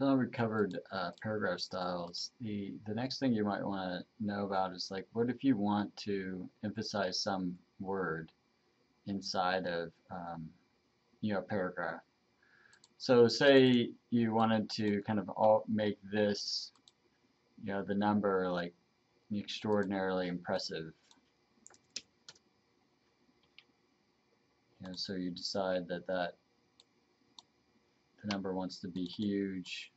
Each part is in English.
So now we've covered uh, paragraph styles. The the next thing you might want to know about is like what if you want to emphasize some word inside of um, you know paragraph. So say you wanted to kind of all make this you know the number like extraordinarily impressive. You know, so you decide that that the number wants to be huge.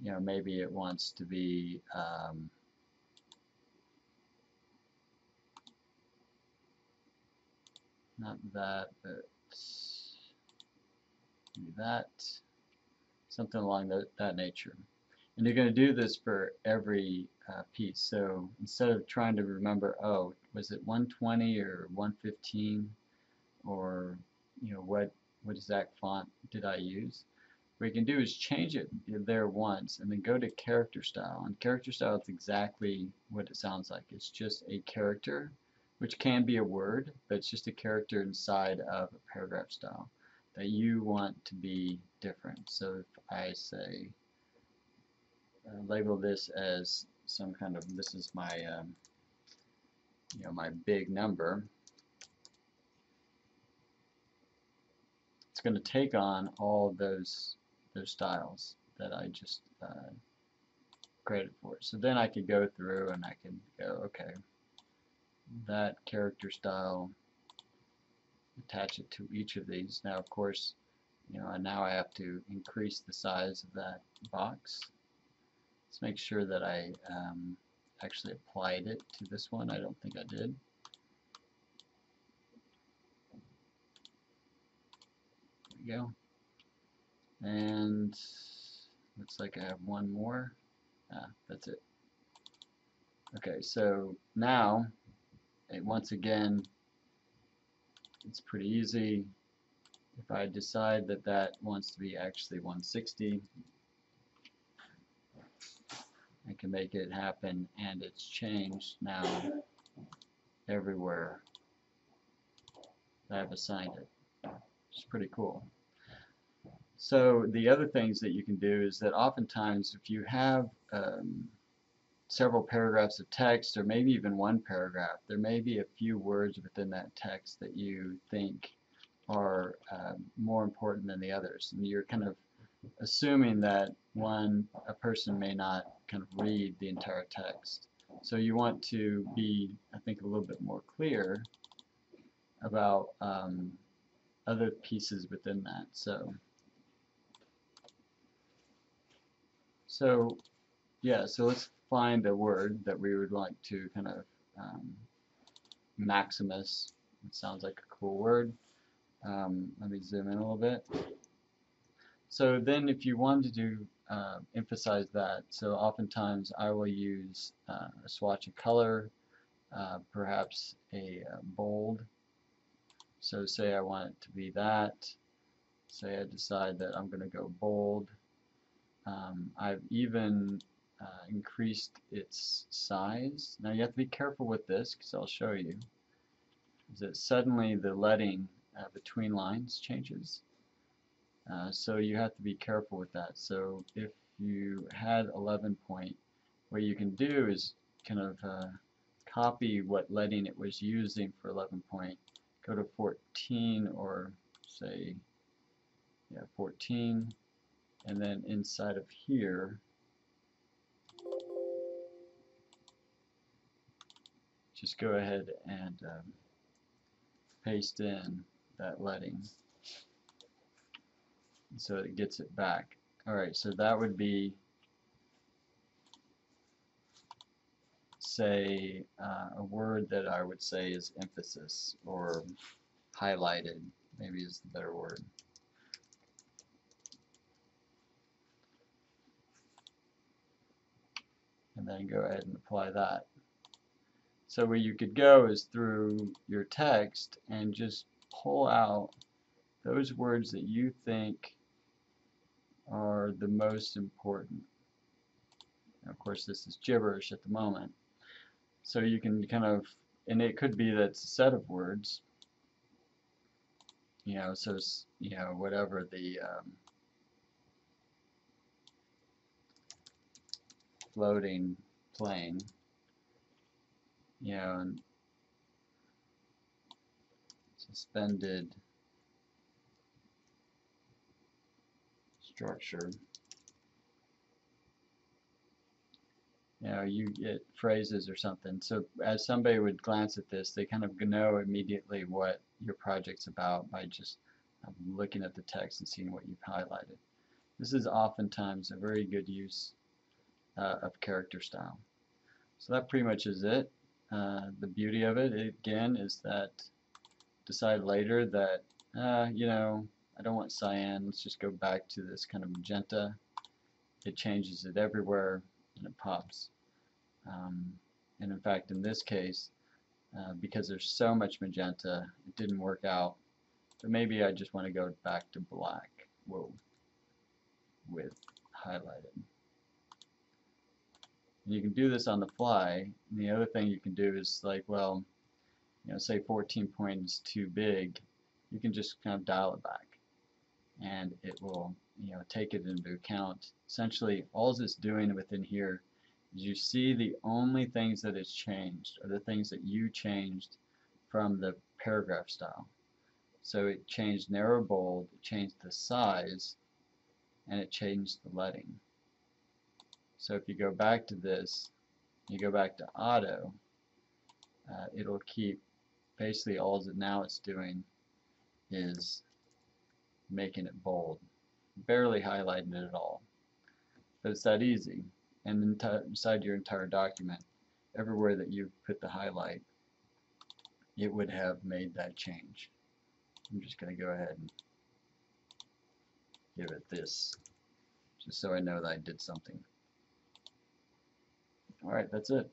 You know, maybe it wants to be um, not that, but that, something along that, that nature. And you're going to do this for every uh, piece. So instead of trying to remember, oh, was it 120 or 115 or you know what what exact font did I use? What you can do is change it there once and then go to character style. And character style is exactly what it sounds like. It's just a character, which can be a word, but it's just a character inside of a paragraph style that you want to be different. So if I say, uh, label this as some kind of, this is my, um, you know, my big number, it's going to take on all those those styles that I just uh, created for it. So then I could go through and I can go, okay, that character style, attach it to each of these. Now, of course, you know, now I have to increase the size of that box. Let's make sure that I um, actually applied it to this one. I don't think I did. Go. And looks like I have one more. Ah, that's it. Okay, so now, it, once again, it's pretty easy. If I decide that that wants to be actually 160, I can make it happen and it's changed now everywhere I've assigned it. It's pretty cool. So the other things that you can do is that oftentimes if you have um, several paragraphs of text or maybe even one paragraph, there may be a few words within that text that you think are um, more important than the others. And you're kind of assuming that one, a person may not kind of read the entire text. So you want to be, I think, a little bit more clear about um, other pieces within that. So So, yeah, so let's find a word that we would like to kind of um, Maximus. It sounds like a cool word. Um, let me zoom in a little bit. So then if you wanted to uh, emphasize that, so oftentimes I will use uh, a swatch of color, uh, perhaps a uh, bold. So say I want it to be that. Say I decide that I'm going to go bold. Um, I've even uh, increased its size. Now you have to be careful with this because I'll show you. Is that suddenly the leading uh, between lines changes. Uh, so you have to be careful with that. So if you had 11 point, what you can do is kind of uh, copy what leading it was using for 11 point, go to 14 or say yeah 14 and then inside of here just go ahead and um, paste in that leading so it gets it back. Alright so that would be say uh, a word that I would say is emphasis or highlighted maybe is the better word and then go ahead and apply that. So where you could go is through your text and just pull out those words that you think are the most important. Of course this is gibberish at the moment. So you can kind of, and it could be that it's a set of words, you know, so, you know, whatever the um, floating plane, you know, and suspended structure. You know, you get phrases or something. So as somebody would glance at this, they kind of know immediately what your project's about by just um, looking at the text and seeing what you've highlighted. This is oftentimes a very good use uh, of character style. So that pretty much is it. Uh, the beauty of it, again, is that decide later that, uh, you know, I don't want cyan, let's just go back to this kind of magenta. It changes it everywhere and it pops. Um, and in fact, in this case, uh, because there's so much magenta, it didn't work out. So maybe I just want to go back to black. Whoa. With highlighted. You can do this on the fly. And the other thing you can do is like, well, you know, say 14 points is too big, you can just kind of dial it back. And it will, you know, take it into account. Essentially, all it's doing within here is you see the only things that it's changed are the things that you changed from the paragraph style. So it changed narrow bold, it changed the size, and it changed the leading. So if you go back to this, you go back to auto, uh, it'll keep basically all that now it's doing is making it bold, barely highlighting it at all. But it's that easy. And inside your entire document, everywhere that you put the highlight, it would have made that change. I'm just going to go ahead and give it this, just so I know that I did something. Alright, that's it.